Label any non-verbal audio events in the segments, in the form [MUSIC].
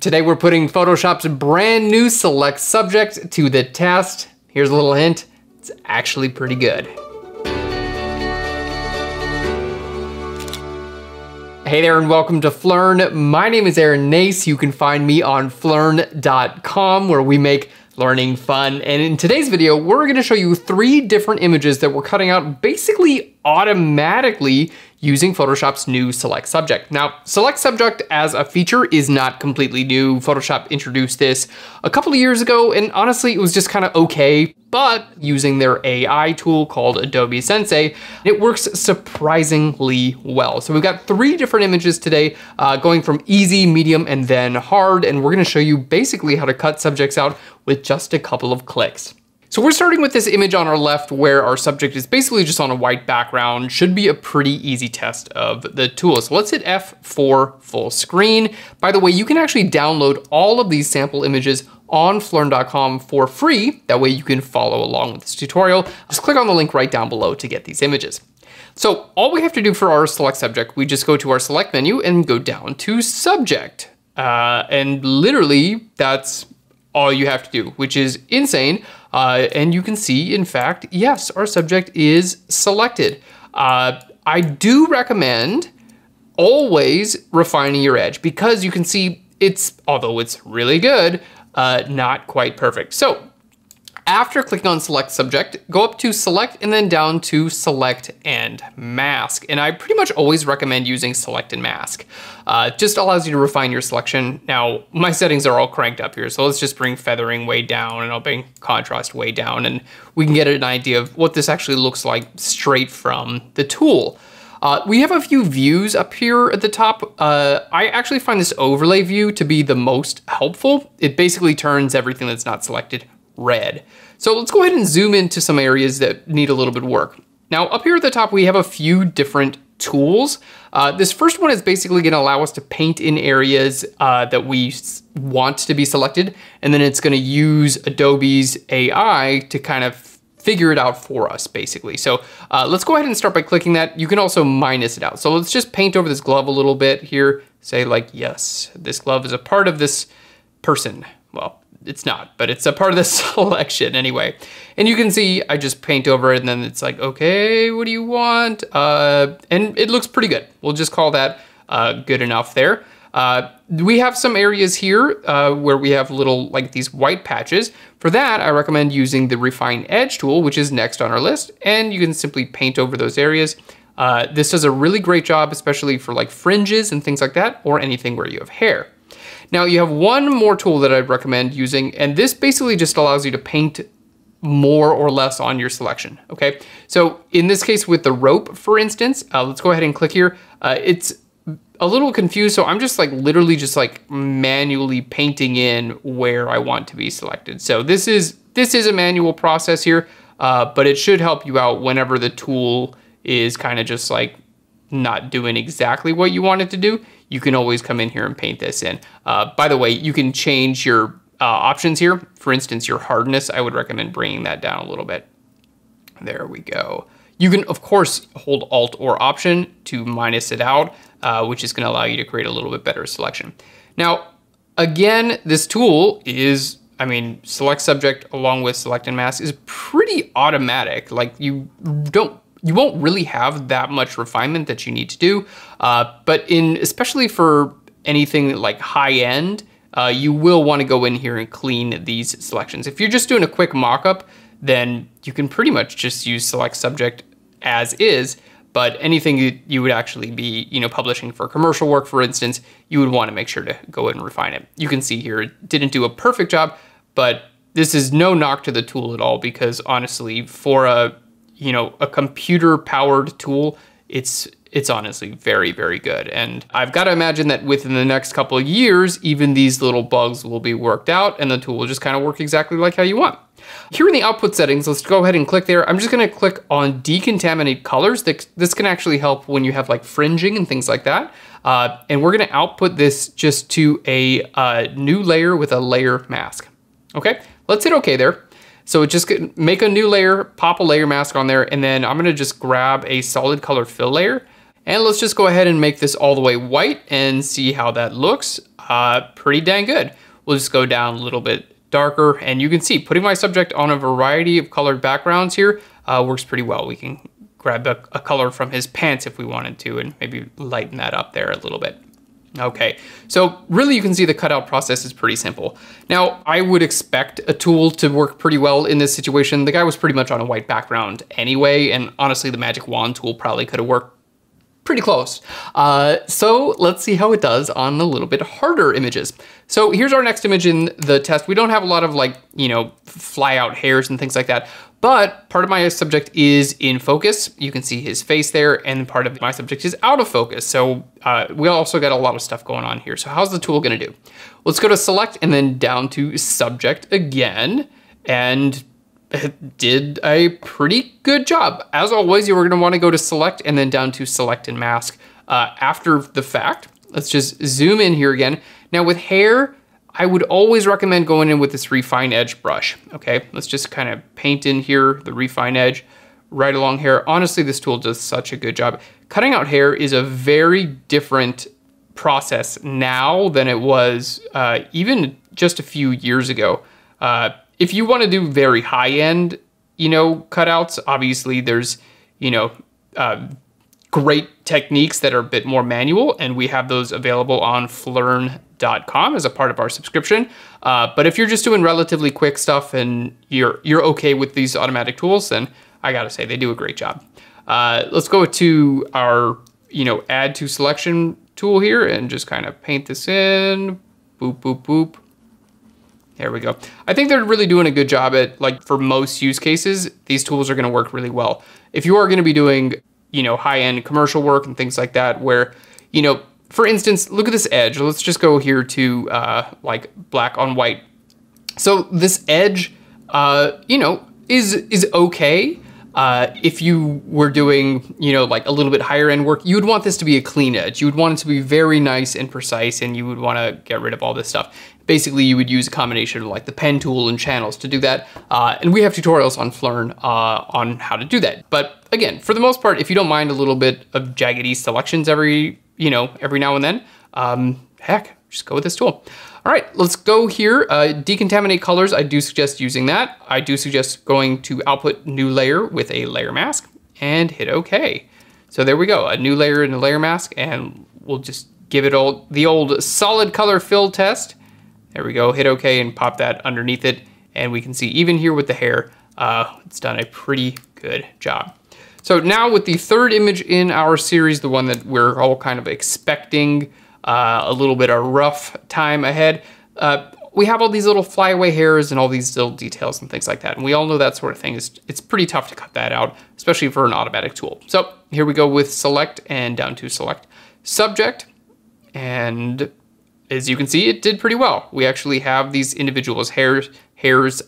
Today we're putting Photoshop's brand new select subject to the test. Here's a little hint, it's actually pretty good. Hey there and welcome to Phlearn. My name is Aaron Nace. You can find me on phlearn.com where we make learning fun. And in today's video, we're gonna show you three different images that we're cutting out basically automatically using Photoshop's new select subject. Now, select subject as a feature is not completely new. Photoshop introduced this a couple of years ago, and honestly, it was just kind of okay, but using their AI tool called Adobe Sensei, it works surprisingly well. So we've got three different images today, uh, going from easy, medium, and then hard, and we're gonna show you basically how to cut subjects out with just a couple of clicks. So we're starting with this image on our left where our subject is basically just on a white background. Should be a pretty easy test of the tool. So let's hit F4 full screen. By the way, you can actually download all of these sample images on phlearn.com for free. That way you can follow along with this tutorial. Just click on the link right down below to get these images. So all we have to do for our select subject, we just go to our select menu and go down to subject. Uh, and literally that's all you have to do, which is insane. Uh, and you can see, in fact, yes, our subject is selected. Uh, I do recommend always refining your edge because you can see it's, although it's really good, uh, not quite perfect. So after clicking on select subject, go up to select and then down to select and mask. And I pretty much always recommend using select and mask. Uh, just allows you to refine your selection. Now, my settings are all cranked up here, so let's just bring feathering way down and I'll bring contrast way down and we can get an idea of what this actually looks like straight from the tool. Uh, we have a few views up here at the top. Uh, I actually find this overlay view to be the most helpful. It basically turns everything that's not selected red. So let's go ahead and zoom into some areas that need a little bit of work. Now up here at the top, we have a few different tools. Uh, this first one is basically gonna allow us to paint in areas uh, that we want to be selected, and then it's gonna use Adobe's AI to kind of figure it out for us, basically. So uh, let's go ahead and start by clicking that. You can also minus it out. So let's just paint over this glove a little bit here. Say like, yes, this glove is a part of this person. It's not, but it's a part of the [LAUGHS] selection anyway. And you can see I just paint over it and then it's like, okay, what do you want? Uh, and it looks pretty good. We'll just call that uh, good enough there. Uh, we have some areas here uh, where we have little like these white patches. For that, I recommend using the Refine Edge tool, which is next on our list. And you can simply paint over those areas. Uh, this does a really great job, especially for like fringes and things like that, or anything where you have hair. Now you have one more tool that I'd recommend using, and this basically just allows you to paint more or less on your selection, okay? So in this case with the rope, for instance, uh, let's go ahead and click here. Uh, it's a little confused, so I'm just like literally just like manually painting in where I want to be selected. So this is this is a manual process here, uh, but it should help you out whenever the tool is kind of just like not doing exactly what you want it to do you can always come in here and paint this in. Uh, by the way, you can change your uh, options here. For instance, your hardness, I would recommend bringing that down a little bit. There we go. You can, of course, hold Alt or Option to minus it out, uh, which is gonna allow you to create a little bit better selection. Now, again, this tool is, I mean, select subject along with select and mask is pretty automatic. Like you don't you won't really have that much refinement that you need to do. Uh, but in especially for anything like high end, uh, you will want to go in here and clean these selections. If you're just doing a quick mockup, then you can pretty much just use select subject as is. But anything you, you would actually be, you know, publishing for commercial work, for instance, you would want to make sure to go in and refine it. You can see here, it didn't do a perfect job, but this is no knock to the tool at all because honestly, for a you know, a computer powered tool, it's it's honestly very, very good. And I've got to imagine that within the next couple of years, even these little bugs will be worked out and the tool will just kind of work exactly like how you want. Here in the output settings, let's go ahead and click there. I'm just gonna click on decontaminate colors. This can actually help when you have like fringing and things like that. Uh, and we're gonna output this just to a uh, new layer with a layer mask. Okay, let's hit okay there. So just make a new layer, pop a layer mask on there, and then I'm gonna just grab a solid color fill layer. And let's just go ahead and make this all the way white and see how that looks. uh, pretty dang good. We'll just go down a little bit darker and you can see putting my subject on a variety of colored backgrounds here uh, works pretty well. We can grab a, a color from his pants if we wanted to and maybe lighten that up there a little bit. Okay, so really you can see the cutout process is pretty simple. Now, I would expect a tool to work pretty well in this situation. The guy was pretty much on a white background anyway, and honestly, the magic wand tool probably could have worked pretty close. Uh, so let's see how it does on a little bit harder images. So here's our next image in the test. We don't have a lot of like, you know, fly out hairs and things like that, but part of my subject is in focus. You can see his face there and part of my subject is out of focus. So uh, we also got a lot of stuff going on here. So how's the tool gonna do? Let's go to select and then down to subject again. And [LAUGHS] did a pretty good job. As always, you're gonna wanna go to select and then down to select and mask uh, after the fact. Let's just zoom in here again. Now with hair, I would always recommend going in with this refine edge brush. Okay, let's just kind of paint in here the refine edge right along here. Honestly, this tool does such a good job. Cutting out hair is a very different process now than it was uh, even just a few years ago. Uh, if you want to do very high end, you know, cutouts, obviously there's, you know, uh, great techniques that are a bit more manual, and we have those available on phlearn.com as a part of our subscription. Uh, but if you're just doing relatively quick stuff and you're you're okay with these automatic tools, then I gotta say they do a great job. Uh, let's go to our you know add to selection tool here and just kind of paint this in. Boop boop boop. There we go. I think they're really doing a good job at, like, for most use cases, these tools are gonna work really well. If you are gonna be doing, you know, high-end commercial work and things like that, where, you know, for instance, look at this edge. Let's just go here to, uh, like, black on white. So this edge, uh, you know, is, is okay. Uh, if you were doing, you know, like a little bit higher end work, you would want this to be a clean edge. You would want it to be very nice and precise and you would want to get rid of all this stuff. Basically, you would use a combination of like the pen tool and channels to do that. Uh, and we have tutorials on Phlearn uh, on how to do that. But again, for the most part, if you don't mind a little bit of jaggedy selections every, you know, every now and then, um, heck, just go with this tool. All right, let's go here. Uh, decontaminate colors, I do suggest using that. I do suggest going to output new layer with a layer mask and hit okay. So there we go, a new layer and a layer mask and we'll just give it all the old solid color fill test. There we go, hit okay and pop that underneath it. And we can see even here with the hair, uh, it's done a pretty good job. So now with the third image in our series, the one that we're all kind of expecting uh, a little bit of rough time ahead. Uh, we have all these little flyaway hairs and all these little details and things like that. And we all know that sort of thing is it's pretty tough to cut that out, especially for an automatic tool. So here we go with select and down to select subject. And as you can see, it did pretty well. We actually have these individuals hairs, hairs,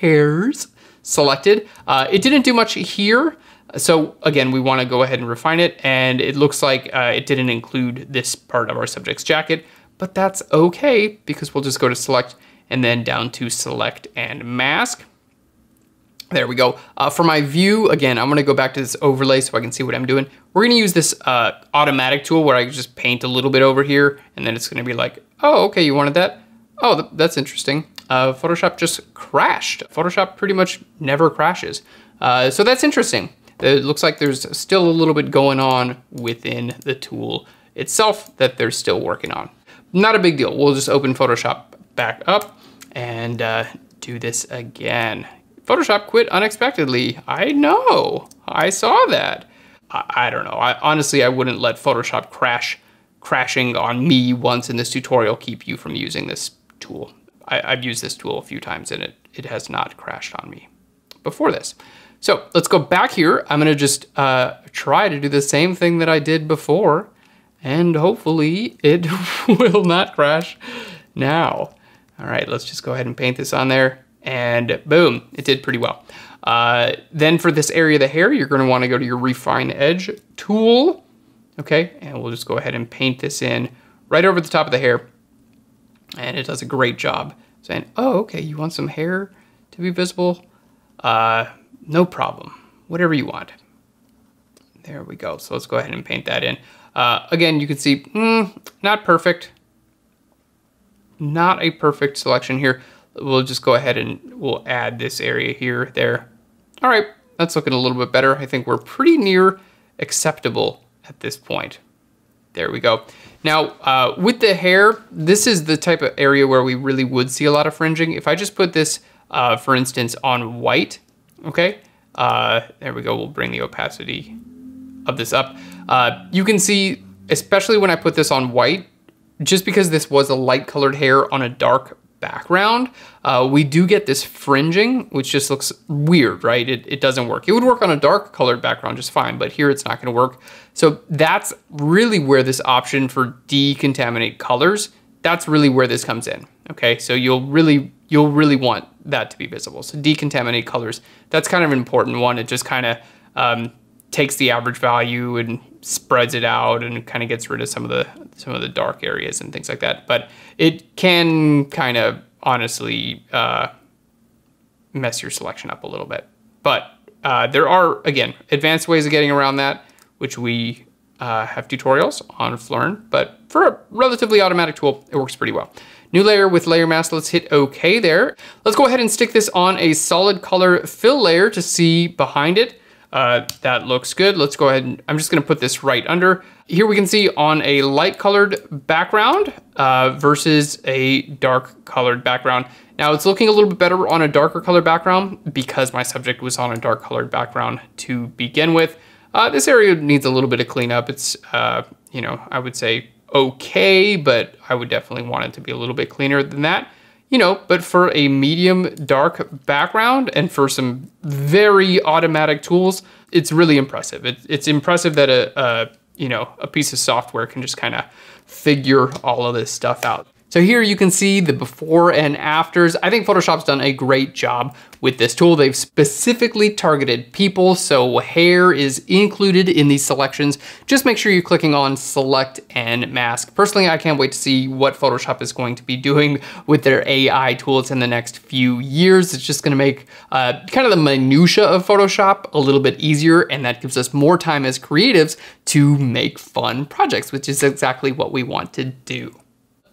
hairs selected. Uh, it didn't do much here. So again, we want to go ahead and refine it, and it looks like uh, it didn't include this part of our subject's jacket, but that's okay because we'll just go to select and then down to select and mask. There we go. Uh, for my view, again, I'm gonna go back to this overlay so I can see what I'm doing. We're gonna use this uh, automatic tool where I just paint a little bit over here and then it's gonna be like, oh, okay, you wanted that? Oh, th that's interesting. Uh, Photoshop just crashed. Photoshop pretty much never crashes. Uh, so that's interesting. It looks like there's still a little bit going on within the tool itself that they're still working on. Not a big deal. We'll just open Photoshop back up and uh, do this again. Photoshop quit unexpectedly. I know. I saw that. I, I don't know. I, honestly, I wouldn't let Photoshop crash crashing on me once in this tutorial keep you from using this tool. I, have used this tool a few times and it, it has not crashed on me before this. So let's go back here. I'm gonna just uh, try to do the same thing that I did before and hopefully it [LAUGHS] will not crash now. All right, let's just go ahead and paint this on there and boom, it did pretty well. Uh, then for this area of the hair, you're gonna wanna go to your refine edge tool, okay? And we'll just go ahead and paint this in right over the top of the hair. And it does a great job saying, oh, okay, you want some hair to be visible? Uh, no problem. Whatever you want. There we go. So let's go ahead and paint that in. Uh, again, you can see, mm, not perfect. not a perfect selection here. We'll just go ahead and we'll add this area here, there. All right, that's looking a little bit better. I think we're pretty near acceptable at this point. There we go. Now, uh, with the hair, this is the type of area where we really would see a lot of fringing. If I just put this, uh, for instance, on white, okay, uh, there we go. We'll bring the opacity of this up. Uh, you can see, especially when I put this on white, just because this was a light colored hair on a dark background, uh, we do get this fringing, which just looks weird, right? It, it doesn't work. It would work on a dark colored background just fine, but here it's not gonna work. So that's really where this option for decontaminate colors, that's really where this comes in, okay? So you'll really, you'll really want that to be visible. So decontaminate colors, that's kind of an important one. It just kind of um, takes the average value and spreads it out and kind of gets rid of some of the some of the dark areas and things like that. But it can kind of honestly uh, mess your selection up a little bit. But uh, there are again advanced ways of getting around that, which we uh, have tutorials on Phlearn. But for a relatively automatic tool, it works pretty well. New layer with layer mask, let's hit OK there. Let's go ahead and stick this on a solid color fill layer to see behind it. Uh, that looks good. Let's go ahead and I'm just gonna put this right under. Here we can see on a light colored background uh, versus a dark colored background. Now it's looking a little bit better on a darker color background because my subject was on a dark colored background to begin with. Uh, this area needs a little bit of cleanup. It's, uh, you know, I would say okay, but I would definitely want it to be a little bit cleaner than that you know, but for a medium dark background and for some very automatic tools, it's really impressive. It, it's impressive that a, a, you know, a piece of software can just kind of figure all of this stuff out. So here you can see the before and afters. I think Photoshop's done a great job with this tool. They've specifically targeted people, so hair is included in these selections. Just make sure you're clicking on select and mask. Personally, I can't wait to see what Photoshop is going to be doing with their AI tools in the next few years. It's just gonna make uh, kind of the minutia of Photoshop a little bit easier, and that gives us more time as creatives to make fun projects, which is exactly what we want to do.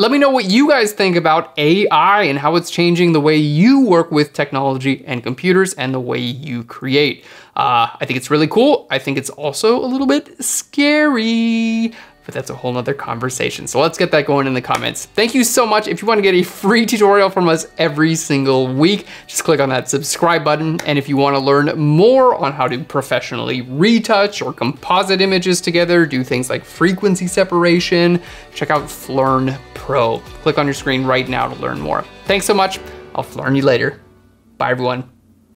Let me know what you guys think about AI and how it's changing the way you work with technology and computers and the way you create. Uh, I think it's really cool. I think it's also a little bit scary but that's a whole nother conversation. So let's get that going in the comments. Thank you so much. If you wanna get a free tutorial from us every single week, just click on that subscribe button. And if you wanna learn more on how to professionally retouch or composite images together, do things like frequency separation, check out Phlearn Pro. Click on your screen right now to learn more. Thanks so much. I'll Phlearn you later. Bye everyone.